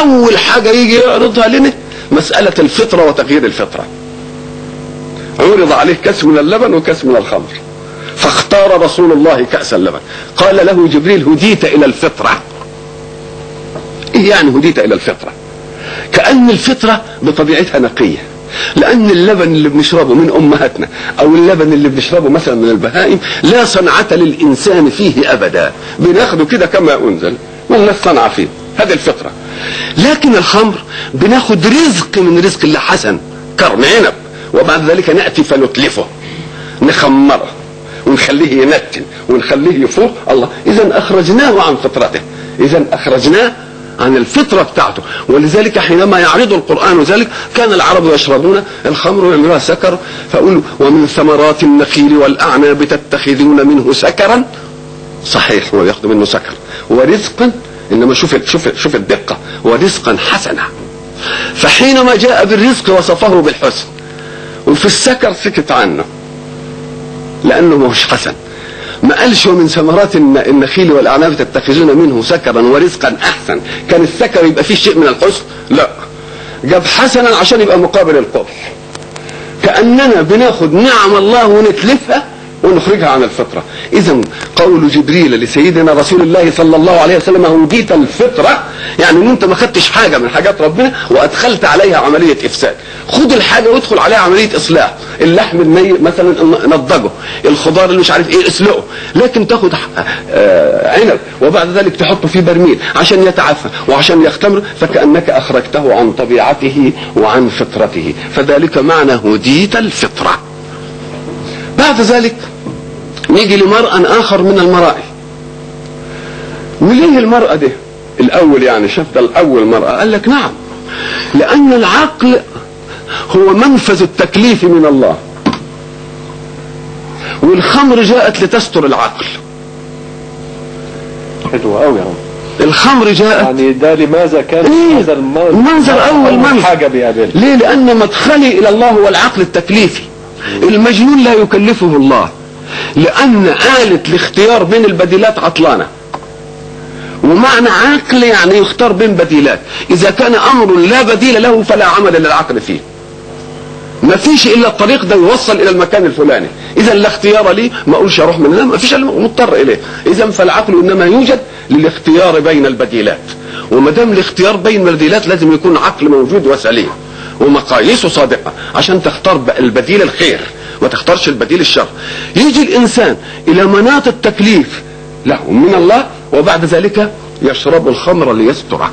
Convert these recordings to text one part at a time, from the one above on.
أول حاجة يجي يعرضها لنا مسألة الفطرة وتغيير الفطرة. عرض عليه كاس من اللبن وكاس من الخمر. فاختار رسول الله كاس اللبن قال له جبريل هديت إلى الفطرة. إيه يعني هديت إلى الفطرة؟ كأن الفطرة بطبيعتها نقية. لأن اللبن اللي بنشربه من أمهاتنا أو اللبن اللي بنشربه مثلا من البهائم لا صنعة للإنسان فيه ابدا. بناخده كده كما أنزل ما صنعه فيه. هذه الفطرة. لكن الخمر بناخد رزق من رزق الله حسن كرم عنب. وبعد ذلك نأتي فنتلفه نخمره. ونخليه ينتن ونخليه يفوق. الله اذا أخرجناه عن فطرته. اذا أخرجناه عن الفطرة بتاعته. ولذلك حينما يعرض القرآن ذلك كان العرب يشربون الخمر ويعملوها سكر فأقول ومن ثمرات النخيل والأعناب تتخذون منه سكرا؟ صحيح هو يأخذ منه سكر. ورزقا إنما شوف شوف شوف الدقة. ورزقا حسنا. فحينما جاء بالرزق وصفه بالحسن. وفي السكر سكت عنه. لأنه مش حسن ما قالش ومن ثمرات النخيل والأعناب تتخذون منه سكرا ورزقا أحسن. كان السكر يبقى فيه شيء من الحسن؟ لا. جاب حسنا عشان يبقى مقابل القبح. كأننا بناخد نعم الله ونتلفها ونخرجها عن الفطرة. إذا قول جبريل لسيدنا رسول الله صلى الله عليه وسلم هديت الفطرة؟ يعني إن أنت ما خدتش حاجة من حاجات ربنا وأدخلت عليها عملية إفساد. خد الحاجة وادخل عليها عملية إصلاح. اللحم الني مثلا نضجه. الخضار اللي مش عارف إيه اسلقه. لكن تاخد عنب وبعد ذلك تحطه في برميل عشان يتعفى وعشان يختمر فكأنك أخرجته عن طبيعته وعن فطرته. فذلك معنى هديت الفطرة. بعد ذلك نيجي لمرأة آخر من المرائي. وليه المرأة دي؟ الأول يعني شاف ده الأول مرأة؟ قال لك نعم. لأن العقل هو منفذ التكليف من الله. والخمر جاءت لتستر العقل. حلو قوي يا رب. الخمر جاءت. يعني ده لماذا كان إيه؟ هذا المنظر أول منظر. حاجة بيقابلها ليه؟ لأن مدخلي إلى الله هو العقل التكليفي. المجنون لا يكلفه الله. لأن آلة الاختيار بين البديلات عطلانة. ومعنى عقل يعني يختار بين بديلات. إذا كان أمر لا بديل له فلا عمل للعقل فيه. ما فيش إلا الطريق ده يوصل إلى المكان الفلاني. اذا لا اختيار لي ما أقولش أروح من هنا ما فيش إلا مضطر إليه. اذا فالعقل إنما يوجد للاختيار بين البديلات. وما دام الاختيار بين البديلات لازم يكون عقل موجود وسليم. ومقاييسه صادقة عشان تختار البديل الخير ما تختارش البديل الشر. يجي الإنسان إلى مناط التكليف له من الله وبعد ذلك يشرب الخمر ليستره.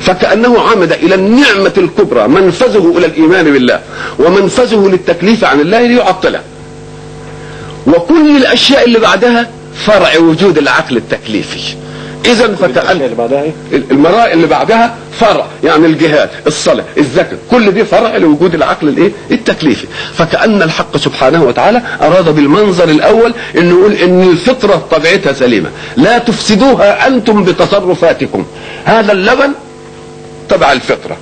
فكأنه عمد إلى النعمة الكبرى منفذه إلى الإيمان بالله ومنفذه للتكليف عن الله ليعطله. وكل الأشياء اللي بعدها فرع وجود العقل التكليفي. إذا فكأن إيه؟ المرائي اللي بعدها فرع يعني الجهاد الصلاة الزكاة كل دي فرع لوجود العقل الايه؟ التكليفي. فكأن الحق سبحانه وتعالى أراد بالمنظر الأول أنه يقول أن الفطرة طبيعتها سليمة. لا تفسدوها أنتم بتصرفاتكم. هذا اللبن تبع الفطرة.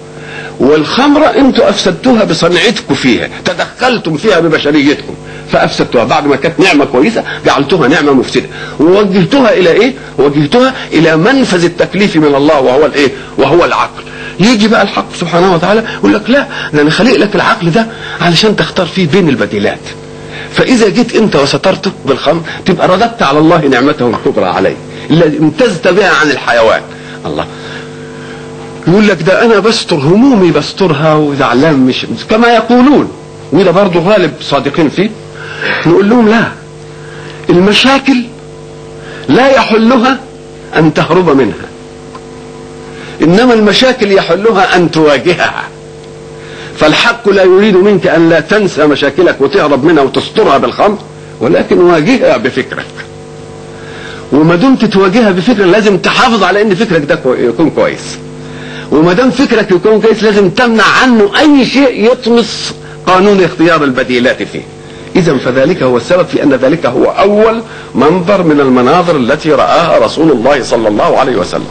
والخمرة أنتوا أفسدتوها بصنعتكم فيها تدخلتم فيها ببشريتكم. فافسدتوها بعد ما كانت نعمة كويسة جعلتوها نعمة مفسدة. ووجهتوها إلى إيه؟ وجهتوها إلى منفذ التكليف من الله وهو الإيه؟ وهو العقل. يجي بقى الحق سبحانه وتعالى يقول لك لا ده أنا خلق لك العقل ده علشان تختار فيه بين البديلات. فإذا جيت أنت وسترته بالخمر تبقى رددت على الله نعمته الكبرى عليه الذي امتزت بها عن الحيوان. الله. يقول لك ده أنا بستر همومي بسترها وزعلان مش كما يقولون. وده برضه غالب صادقين فيه. نقول لهم لا. المشاكل لا يحلها أن تهرب منها. إنما المشاكل يحلها أن تواجهها. فالحق لا يريد منك أن لا تنسى مشاكلك وتهرب منها وتسترها بالخمر ولكن واجهها بفكرك. وما دمت تواجهها بفكرك لازم تحافظ على إن فكرك ده يكون كويس. وما دام فكرك يكون كويس لازم تمنع عنه أي شيء يطمس قانون اختيار البديلات فيه. إذا فذلك هو السبب في أن ذلك هو أول منظر من المناظر التي رآها رسول الله صلى الله عليه وسلم.